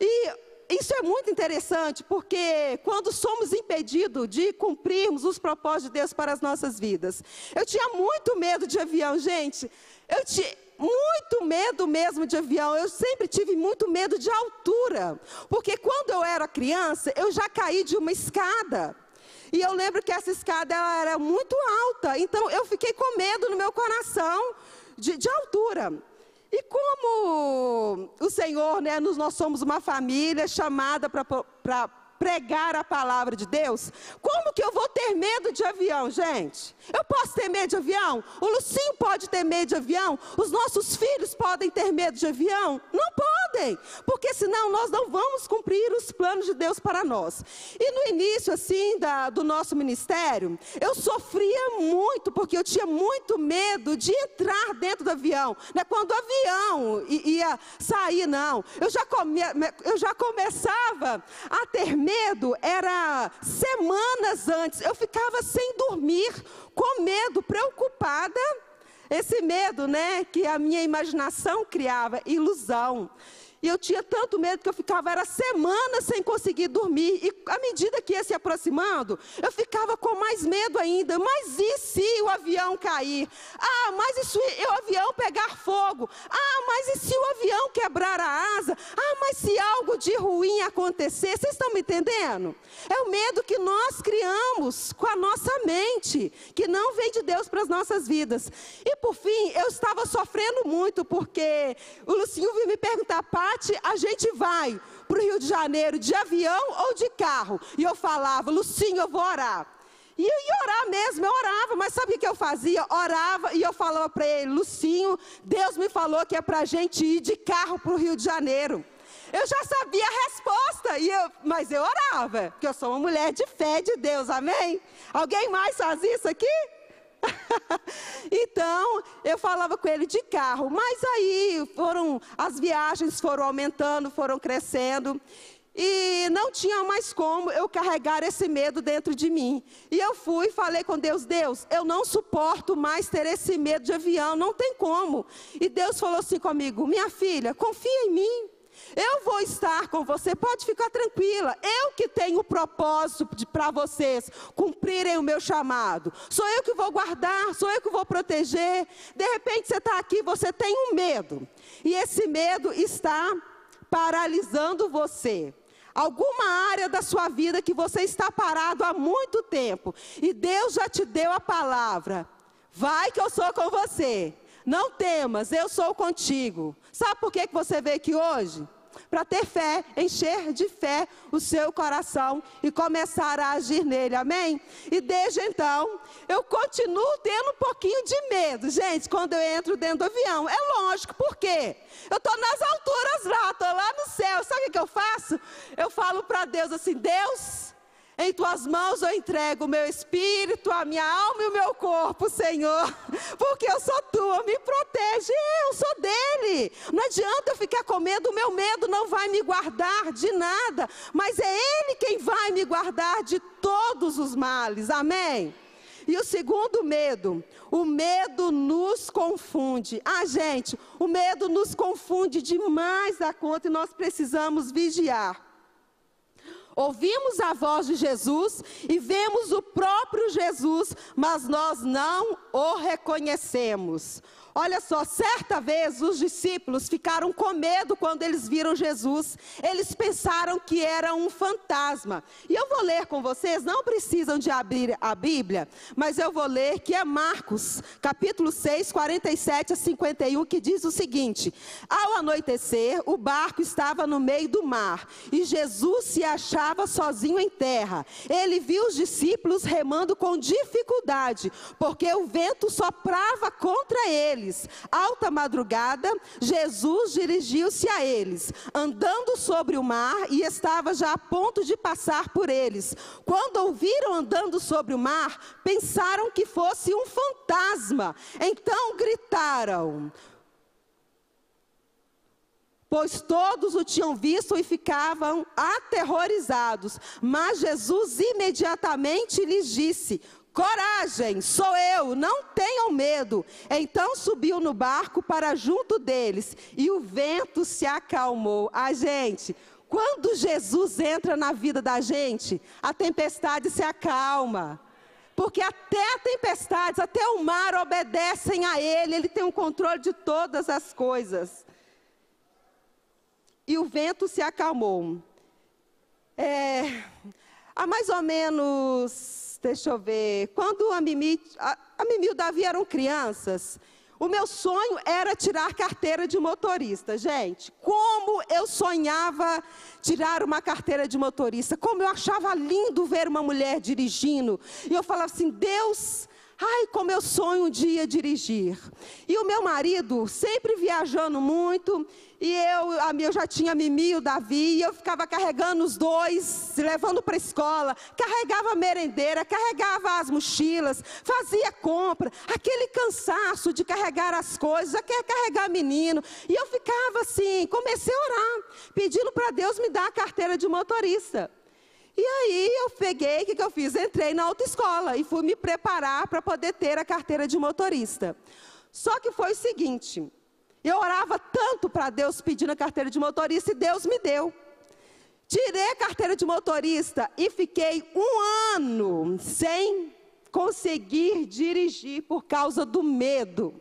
E isso é muito interessante, porque quando somos impedidos de cumprirmos os propósitos de Deus para as nossas vidas. Eu tinha muito medo de avião, gente. Eu tinha muito medo mesmo de avião. Eu sempre tive muito medo de altura. Porque quando eu era criança, eu já caí de uma escada. E eu lembro que essa escada era muito alta. Então eu fiquei com medo no meu coração de, de altura. E como o Senhor, né, nós somos uma família chamada para pregar a palavra de Deus, como que eu vou ter medo de avião, gente? Eu posso ter medo de avião? O Lucinho pode ter medo de avião? Os nossos filhos podem ter medo de avião? Não podem, porque senão nós não vamos cumprir os planos de Deus para nós. E no início, assim, da, do nosso ministério, eu sofria muito, porque eu tinha muito medo de entrar dentro do avião. Né? Quando o avião ia sair, não. Eu já, come, eu já começava a ter medo era semanas antes. Eu ficava sem dormir, com medo, preocupada. Esse medo, né, que a minha imaginação criava, ilusão. E eu tinha tanto medo que eu ficava, era semanas sem conseguir dormir. E à medida que ia se aproximando, eu ficava com mais medo ainda. Mas e se o avião cair? Ah, mas e se o avião pegar fogo? Ah, mas e se o avião quebrar a asa? Ah, mas se algo de ruim acontecer? Vocês estão me entendendo? É o medo que nós criamos com a nossa mente, que não vem de Deus para as nossas vidas. E por fim, eu estava sofrendo muito, porque o Lucinho veio me perguntar, pai, a gente vai para o Rio de Janeiro de avião ou de carro? E eu falava, Lucinho, eu vou orar. E eu ia orar mesmo, eu orava, mas sabe o que eu fazia? Orava e eu falava para ele, Lucinho, Deus me falou que é para a gente ir de carro para o Rio de Janeiro. Eu já sabia a resposta, e eu, mas eu orava, porque eu sou uma mulher de fé de Deus, amém? Alguém mais faz isso aqui? então, eu falava com ele de carro, mas aí foram as viagens foram aumentando, foram crescendo. E não tinha mais como eu carregar esse medo dentro de mim. E eu fui e falei com Deus: Deus, eu não suporto mais ter esse medo de avião, não tem como. E Deus falou assim comigo: Minha filha, confia em mim. Eu vou estar com você, pode ficar tranquila. Eu que tenho o propósito para vocês cumprirem o meu chamado. Sou eu que vou guardar, sou eu que vou proteger. De repente você está aqui, você tem um medo. E esse medo está paralisando você alguma área da sua vida que você está parado há muito tempo, e Deus já te deu a palavra: vai que eu sou com você. Não temas, eu sou contigo. Sabe por que, que você veio aqui hoje? Para ter fé, encher de fé o seu coração e começar a agir nele, amém? E desde então, eu continuo tendo um pouquinho de medo, gente, quando eu entro dentro do avião. É lógico, por quê? Eu estou nas alturas lá, estou lá no céu. Sabe o que eu faço? Eu falo para Deus assim: Deus, em tuas mãos eu entrego o meu espírito, a minha alma e o meu corpo, Senhor, porque eu sou tua, me protege, eu sou dele. Não adianta eu ficar com medo, o meu medo não vai me guardar de nada, mas é ele quem vai me guardar de todos os males, amém? E o segundo medo, o medo nos confunde. Ah, gente, o medo nos confunde demais da conta e nós precisamos vigiar. Ouvimos a voz de Jesus e vemos o próprio Jesus, mas nós não o reconhecemos. Olha só, certa vez os discípulos ficaram com medo quando eles viram Jesus. Eles pensaram que era um fantasma. E eu vou ler com vocês, não precisam de abrir a Bíblia, mas eu vou ler que é Marcos, capítulo 6, 47 a 51, que diz o seguinte: Ao anoitecer, o barco estava no meio do mar e Jesus se achava sozinho em terra. Ele viu os discípulos remando com dificuldade, porque o vento soprava contra ele eles. Alta madrugada, Jesus dirigiu-se a eles, andando sobre o mar e estava já a ponto de passar por eles. Quando ouviram andando sobre o mar, pensaram que fosse um fantasma. Então gritaram pois todos o tinham visto e ficavam aterrorizados. Mas Jesus imediatamente lhes disse: Coragem, sou eu, não tenham medo. Então subiu no barco para junto deles e o vento se acalmou. A gente, quando Jesus entra na vida da gente, a tempestade se acalma. Porque até a tempestade, até o mar obedecem a Ele, Ele tem o um controle de todas as coisas. E o vento se acalmou. É, há mais ou menos, deixa eu ver, quando a Mimi, a, a Mimi e o Davi eram crianças, o meu sonho era tirar carteira de motorista. Gente, como eu sonhava tirar uma carteira de motorista. Como eu achava lindo ver uma mulher dirigindo. E eu falava assim: Deus, Ai, como eu sonho um dia dirigir. E o meu marido, sempre viajando muito, e eu, a eu já tinha Mimi e o Davi, e eu ficava carregando os dois, levando para a escola, carregava a merendeira, carregava as mochilas, fazia compra, aquele cansaço de carregar as coisas, quer carregar menino. E eu ficava assim, comecei a orar, pedindo para Deus me dar a carteira de motorista. E aí eu peguei, o que, que eu fiz? Entrei na autoescola e fui me preparar para poder ter a carteira de motorista. Só que foi o seguinte, eu orava tanto para Deus pedindo a carteira de motorista e Deus me deu. Tirei a carteira de motorista e fiquei um ano sem conseguir dirigir por causa do medo.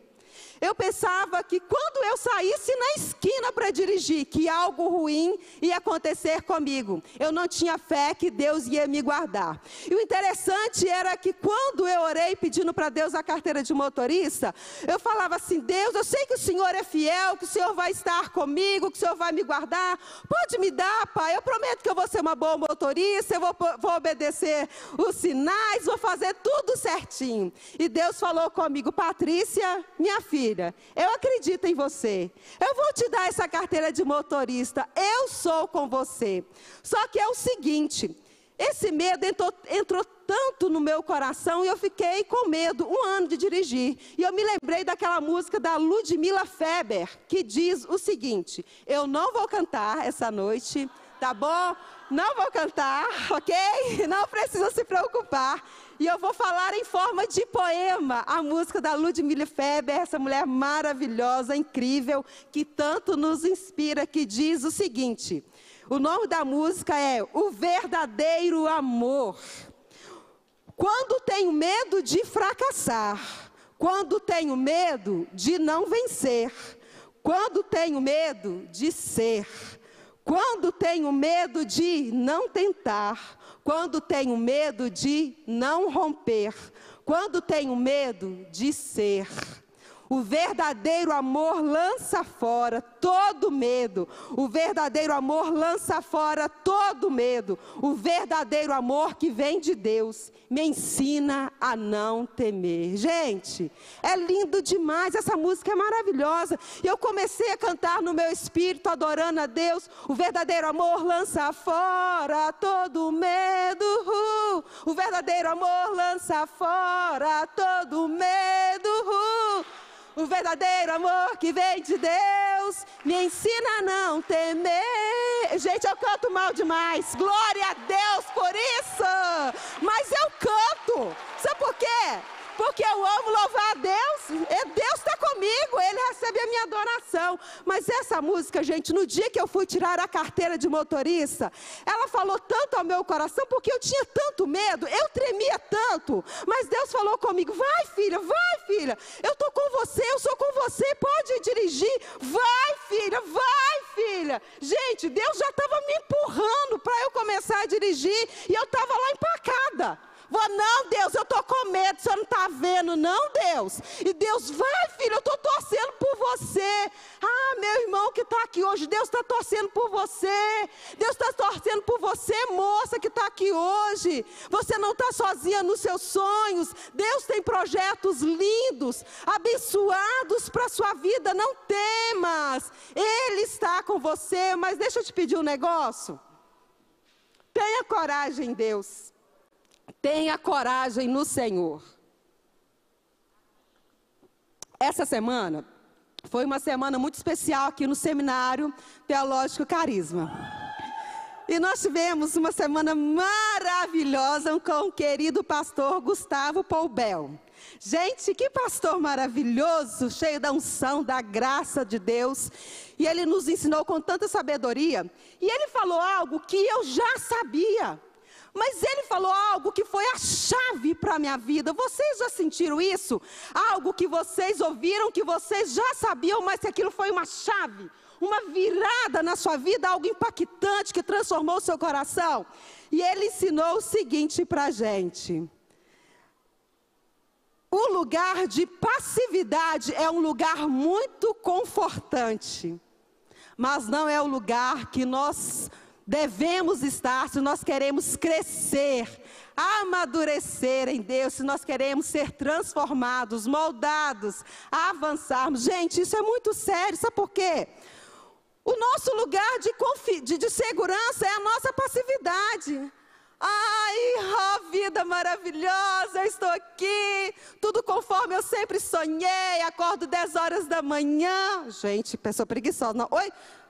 Eu pensava que quando eu saísse na esquina para dirigir, que algo ruim ia acontecer comigo. Eu não tinha fé que Deus ia me guardar. E o interessante era que quando eu orei pedindo para Deus a carteira de motorista, eu falava assim: Deus, eu sei que o Senhor é fiel, que o Senhor vai estar comigo, que o Senhor vai me guardar. Pode me dar, Pai. Eu prometo que eu vou ser uma boa motorista, eu vou, vou obedecer os sinais, vou fazer tudo certinho. E Deus falou comigo, Patrícia, minha filha filha, eu acredito em você. Eu vou te dar essa carteira de motorista. Eu sou com você. Só que é o seguinte: esse medo entrou, entrou, tanto no meu coração e eu fiquei com medo um ano de dirigir. E eu me lembrei daquela música da Ludmila Feber, que diz o seguinte: Eu não vou cantar essa noite, tá bom? Não vou cantar, ok? Não precisa se preocupar. E eu vou falar em forma de poema a música da Ludmilla Feber, essa mulher maravilhosa, incrível, que tanto nos inspira, que diz o seguinte: o nome da música é O Verdadeiro Amor. Quando tenho medo de fracassar, quando tenho medo de não vencer, quando tenho medo de ser, quando tenho medo de não tentar, quando tenho medo de não romper, quando tenho medo de ser. O verdadeiro amor lança fora todo medo. O verdadeiro amor lança fora todo medo. O verdadeiro amor que vem de Deus me ensina a não temer. Gente, é lindo demais. Essa música é maravilhosa. E eu comecei a cantar no meu espírito, adorando a Deus. O verdadeiro amor lança fora todo medo. Uh, o verdadeiro amor lança fora todo medo. Uh, o verdadeiro amor que vem de Deus me ensina a não temer. Gente, eu canto mal demais. Glória a Deus por isso. Mas eu canto. Sabe por quê? Porque eu amo louvar a Deus. É, Deus está comigo, Ele recebe a minha adoração. Mas essa música, gente, no dia que eu fui tirar a carteira de motorista, ela falou tanto ao meu coração, porque eu tinha tanto medo, eu tremia tanto. Mas Deus falou comigo: vai, filha, vai, filha, eu estou com você, eu sou com você, pode dirigir. Vai, filha, vai, filha. Gente, Deus já estava me empurrando para eu começar a dirigir e eu estava lá empacada. Vou, não, Deus, eu estou com medo, você não está vendo, não, Deus. E Deus, vai, filho, eu estou torcendo por você. Ah, meu irmão que está aqui hoje, Deus está torcendo por você. Deus está torcendo por você, moça que está aqui hoje. Você não está sozinha nos seus sonhos. Deus tem projetos lindos, abençoados para a sua vida. Não temas, Ele está com você. Mas deixa eu te pedir um negócio. Tenha coragem, Deus. Tenha coragem no Senhor. Essa semana foi uma semana muito especial aqui no Seminário Teológico Carisma. E nós tivemos uma semana maravilhosa com o querido pastor Gustavo Poubel. Gente, que pastor maravilhoso, cheio da unção, da graça de Deus. E ele nos ensinou com tanta sabedoria. E ele falou algo que eu já sabia. Mas ele falou algo que foi a chave para a minha vida. Vocês já sentiram isso? Algo que vocês ouviram, que vocês já sabiam, mas que aquilo foi uma chave, uma virada na sua vida, algo impactante que transformou o seu coração. E ele ensinou o seguinte para a gente. O lugar de passividade é um lugar muito confortante, mas não é o lugar que nós devemos estar se nós queremos crescer, amadurecer em Deus, se nós queremos ser transformados, moldados, avançarmos. Gente, isso é muito sério, sabe por quê? O nosso lugar de, de, de segurança é a nossa passividade. Ai, oh, vida maravilhosa, eu estou aqui, tudo conforme eu sempre sonhei, acordo 10 horas da manhã. Gente, pessoa preguiçosa, não. Oi,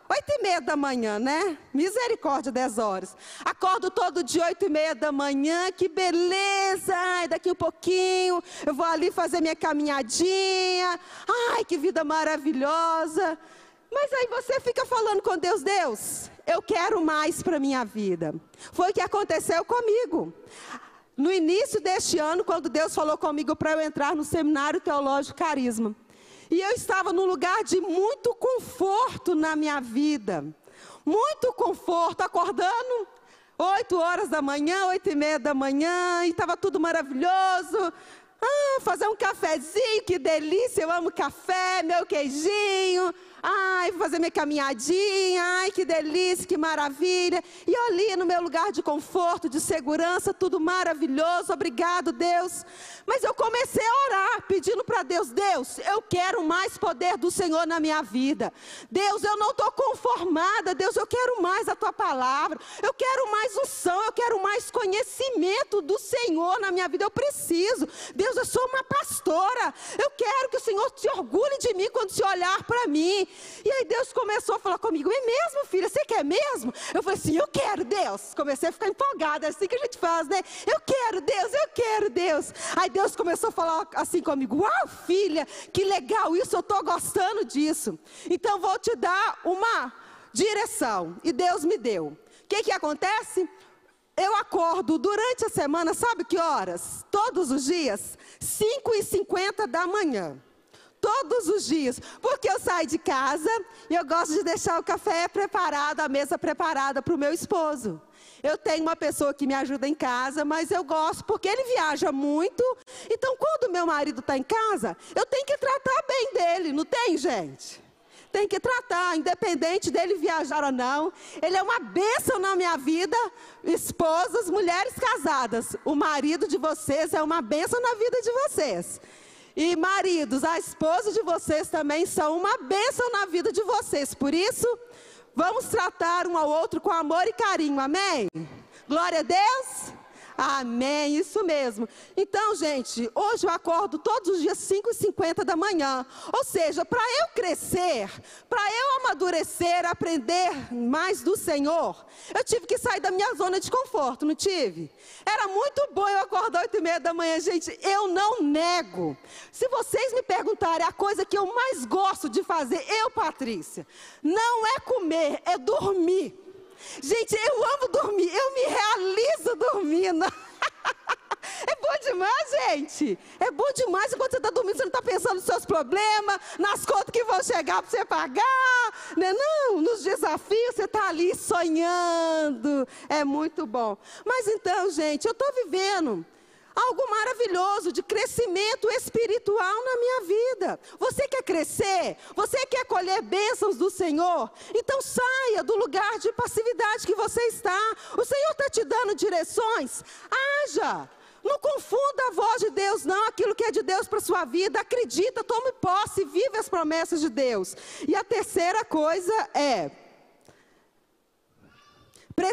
Oito e meia da manhã, né? Misericórdia, dez horas. Acordo todo dia, oito e meia da manhã, que beleza! Ai, daqui um pouquinho eu vou ali fazer minha caminhadinha. Ai, que vida maravilhosa! Mas aí você fica falando com Deus, Deus, eu quero mais para minha vida. Foi o que aconteceu comigo. No início deste ano, quando Deus falou comigo para eu entrar no seminário teológico Carisma. E eu estava num lugar de muito conforto na minha vida. Muito conforto, acordando oito horas da manhã, oito e meia da manhã, e estava tudo maravilhoso. Ah, fazer um cafezinho, que delícia, eu amo café, meu queijinho. Ai, vou fazer minha caminhadinha, ai, que delícia, que maravilha. E ali no meu lugar de conforto, de segurança, tudo maravilhoso, obrigado, Deus. Mas eu comecei a orar, pedindo para Deus: Deus, eu quero mais poder do Senhor na minha vida. Deus, eu não estou conformada, Deus, eu quero mais a tua palavra, eu quero mais unção, eu quero mais conhecimento do Senhor na minha vida. Eu preciso, Deus, eu sou uma pastora, eu quero que o Senhor se orgulhe de mim quando se olhar para mim. E aí Deus começou a falar comigo: É mesmo, filha? Você quer mesmo? Eu falei assim: Eu quero, Deus. Comecei a ficar empolgada, assim que a gente faz, né? Eu quero, Deus, eu quero, Deus. Aí Deus começou a falar assim comigo: Uau, filha, que legal isso, eu estou gostando disso. Então vou te dar uma direção. E Deus me deu. O que, que acontece? Eu acordo durante a semana, sabe que horas? Todos os dias, 5 e 50 da manhã todos os dias, porque eu saio de casa e eu gosto de deixar o café preparado, a mesa preparada para o meu esposo. Eu tenho uma pessoa que me ajuda em casa, mas eu gosto porque ele viaja muito. Então, quando meu marido está em casa, eu tenho que tratar bem dele, não tem, gente? Tem que tratar, independente dele viajar ou não. Ele é uma bênção na minha vida. Esposas, mulheres casadas, o marido de vocês é uma bênção na vida de vocês. E maridos, a esposa de vocês também são uma bênção na vida de vocês. Por isso, vamos tratar um ao outro com amor e carinho. Amém? Glória a Deus. Amém, isso mesmo. Então, gente, hoje eu acordo todos os dias 5 e 50 da manhã. Ou seja, para eu crescer, para eu amadurecer, aprender mais do Senhor, eu tive que sair da minha zona de conforto, não tive? Era muito bom eu acordar 8 e meia da manhã, gente. Eu não nego. Se vocês me perguntarem a coisa que eu mais gosto de fazer, eu, Patrícia, não é comer, é dormir. Gente, eu amo dormir, eu me realizo dormindo. É bom demais, gente. É bom demais enquanto você está dormindo, você não está pensando nos seus problemas, nas contas que vão chegar para você pagar, né? Não, nos desafios, você está ali sonhando. É muito bom. Mas então, gente, eu estou vivendo algo maravilhoso de crescimento espiritual na minha vida. Você quer crescer? Você quer colher bênçãos do Senhor? Então saia do lugar de passividade que você está. O Senhor está te dando direções. Haja. Não confunda a voz de Deus, não. Aquilo que é de Deus para a sua vida, acredita, tome posse, vive as promessas de Deus. E a terceira coisa é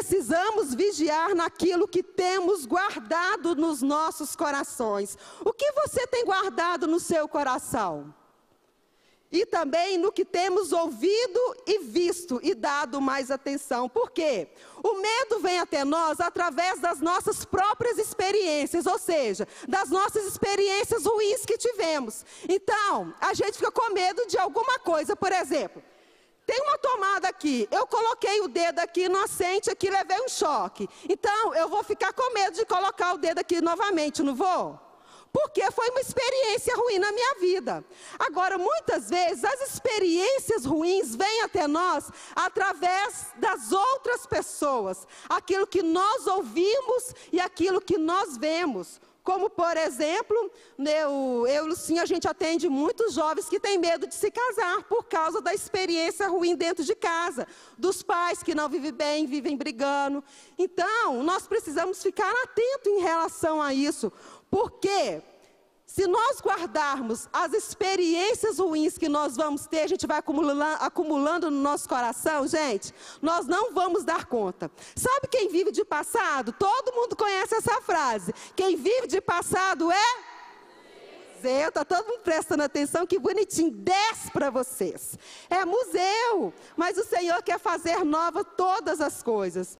Precisamos vigiar naquilo que temos guardado nos nossos corações. O que você tem guardado no seu coração? e também no que temos ouvido e visto e dado mais atenção. Por quê? O medo vem até nós através das nossas próprias experiências, ou seja, das nossas experiências ruins que tivemos. Então, a gente fica com medo de alguma coisa, por exemplo. Tem uma tomada aqui, eu coloquei o dedo aqui inocente aqui, levei um choque. Então, eu vou ficar com medo de colocar o dedo aqui novamente, não vou? porque foi uma experiência ruim na minha vida. Agora, muitas vezes, as experiências ruins vêm até nós através das outras pessoas, aquilo que nós ouvimos e aquilo que nós vemos. Como, por exemplo, eu, eu Lucinha, a gente atende muitos jovens que têm medo de se casar por causa da experiência ruim dentro de casa, dos pais que não vivem bem, vivem brigando. Então, nós precisamos ficar atentos em relação a isso, porque se nós guardarmos as experiências ruins que nós vamos ter, a gente vai acumulando, acumulando no nosso coração, gente, nós não vamos dar conta. Sabe quem vive de passado? Todo mundo conhece essa frase. Quem vive de passado é museu, está todo mundo prestando atenção, que bonitinho, 10 para vocês. É museu, mas o Senhor quer fazer nova todas as coisas.